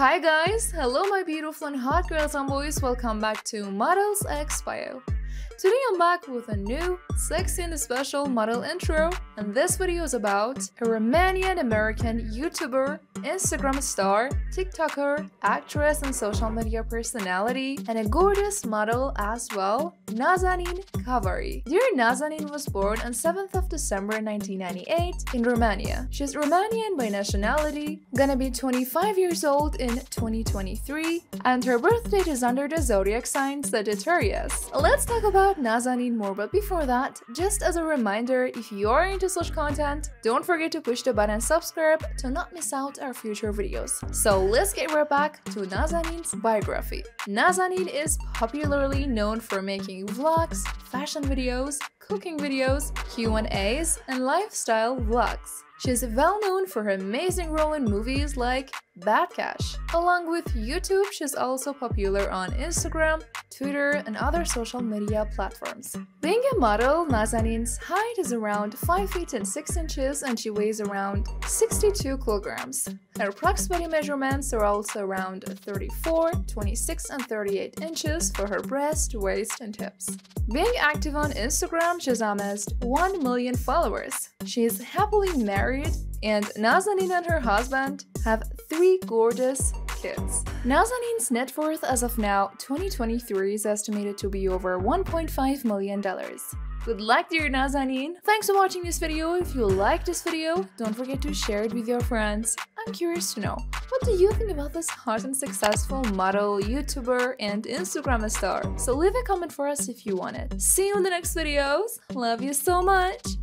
Hi guys! Hello my beautiful and hot girls and boys, welcome back to Models X Bio. Today I'm back with a new, sexy and special model intro and this video is about a Romanian American YouTuber, Instagram star, TikToker, actress and social media personality, and a gorgeous model as well, Nazanin Kavari. Dear Nazanin was born on 7th of December 1998 in Romania. She's Romanian by nationality, gonna be 25 years old in 2023, and her birth date is under the zodiac sign Sagittarius. Let's talk about about Nazanin more, but before that, just as a reminder, if you're into such content, don't forget to push the button and subscribe to not miss out our future videos. So let's get right back to Nazanin's biography. Nazanin is popularly known for making vlogs, fashion videos, cooking videos, Q&As, and lifestyle vlogs. She's well known for her amazing role in movies like Bad Cash. Along with YouTube, she's also popular on Instagram, Twitter, and other social media platforms. Being a model, Nazanin's height is around 5 feet and 6 inches and she weighs around 62 kilograms. Her proximity measurements are also around 34, 26, and 38 inches for her breast, waist, and hips. Being active on Instagram, she's amassed 1 million followers. She is happily married and Nazanin and her husband have three gorgeous Nazanin's net worth as of now, 2023, is estimated to be over $1.5 million. Good luck dear Nazanin! Thanks for watching this video. If you liked this video, don't forget to share it with your friends. I'm curious to know, what do you think about this hot and successful model, YouTuber, and Instagram star? So leave a comment for us if you want it. See you in the next videos. Love you so much!